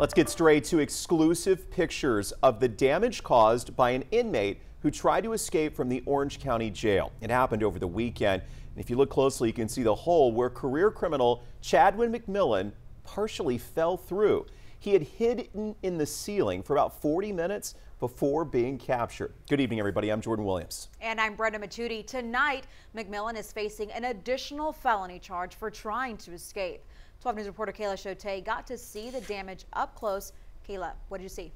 Let's get straight to exclusive pictures of the damage caused by an inmate who tried to escape from the Orange County Jail. It happened over the weekend. And if you look closely, you can see the hole where career criminal Chadwin McMillan partially fell through. He had hidden in the ceiling for about 40 minutes before being captured. Good evening, everybody. I'm Jordan Williams. And I'm Brenda Machuti. Tonight, McMillan is facing an additional felony charge for trying to escape. 12 News reporter Kayla Chote got to see the damage up close. Kayla, what did you see?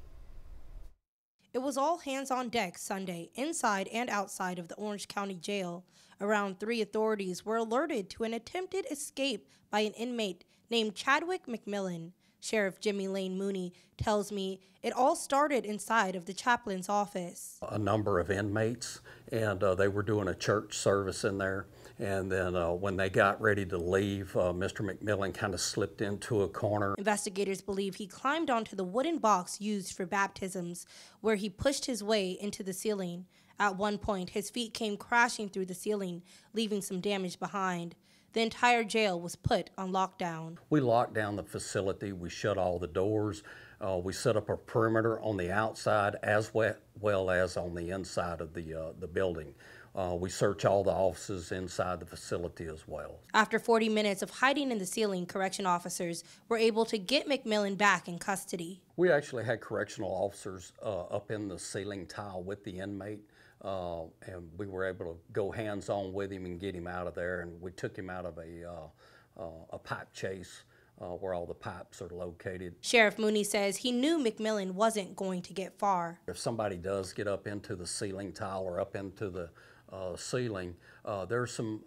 It was all hands on deck Sunday, inside and outside of the Orange County Jail. Around three authorities were alerted to an attempted escape by an inmate named Chadwick McMillan. Sheriff Jimmy Lane Mooney tells me it all started inside of the chaplain's office. A number of inmates, and uh, they were doing a church service in there. And then uh, when they got ready to leave, uh, Mr. McMillan kind of slipped into a corner. Investigators believe he climbed onto the wooden box used for baptisms, where he pushed his way into the ceiling. At one point, his feet came crashing through the ceiling, leaving some damage behind. The entire jail was put on lockdown. We locked down the facility. We shut all the doors. Uh, we set up a perimeter on the outside as well, well as on the inside of the, uh, the building. Uh, we search all the offices inside the facility as well. After 40 minutes of hiding in the ceiling, correction officers were able to get McMillan back in custody. We actually had correctional officers uh, up in the ceiling tile with the inmate. Uh, and we were able to go hands-on with him and get him out of there. And we took him out of a, uh, uh, a pipe chase uh, where all the pipes are located. Sheriff Mooney says he knew McMillan wasn't going to get far. If somebody does get up into the ceiling tile or up into the uh, ceiling, uh, there's some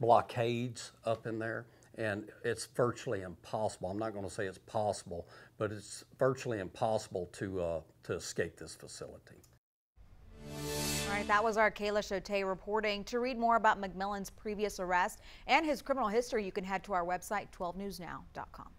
blockades up in there and it's virtually impossible. I'm not going to say it's possible, but it's virtually impossible to, uh, to escape this facility. Right, that was our Kayla Chote reporting. To read more about McMillan's previous arrest and his criminal history, you can head to our website, 12newsnow.com.